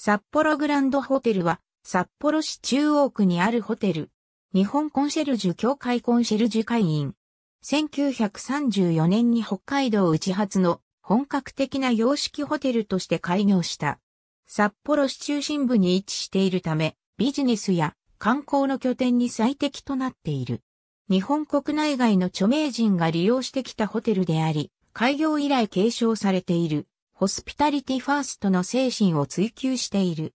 札幌グランドホテルは札幌市中央区にあるホテル。日本コンシェルジュ協会コンシェルジュ会員。1934年に北海道内発の本格的な洋式ホテルとして開業した。札幌市中心部に位置しているため、ビジネスや観光の拠点に最適となっている。日本国内外の著名人が利用してきたホテルであり、開業以来継承されている、ホスピタリティファーストの精神を追求している。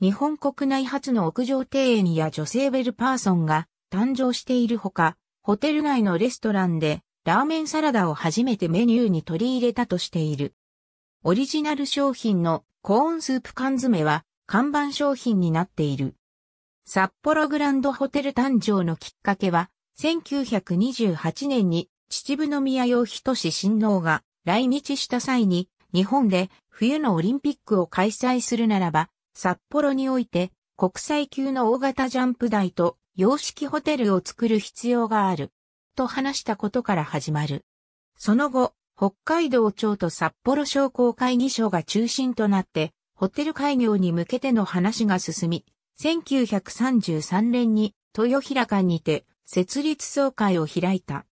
日本国内初の屋上庭園や女性ベルパーソンが誕生しているほか、ホテル内のレストランでラーメンサラダを初めてメニューに取り入れたとしている。オリジナル商品のコーンスープ缶詰は看板商品になっている。札幌グランドホテル誕生のきっかけは、1928年に秩父宮洋人氏親王が来日した際に、日本で冬のオリンピックを開催するならば、札幌において国際級の大型ジャンプ台と洋式ホテルを作る必要がある。と話したことから始まる。その後、北海道庁と札幌商工会議所が中心となって、ホテル開業に向けての話が進み、1933年に豊平館にて設立総会を開いた。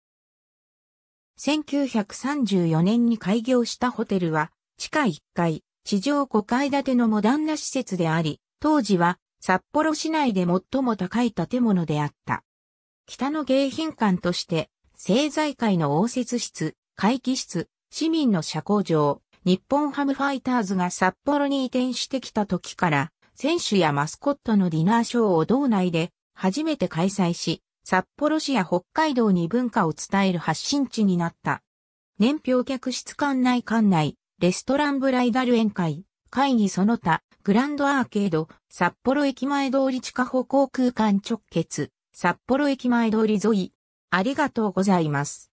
1934年に開業したホテルは地下1階、地上5階建てのモダンな施設であり、当時は札幌市内で最も高い建物であった。北の迎賓館として政財界の応接室、会議室、市民の社交場、日本ハムファイターズが札幌に移転してきた時から選手やマスコットのディナーショーを道内で初めて開催し、札幌市や北海道に文化を伝える発信地になった。年表客室館内館内、レストランブライダル宴会、会議その他、グランドアーケード、札幌駅前通り地下歩行空間直結、札幌駅前通り沿い。ありがとうございます。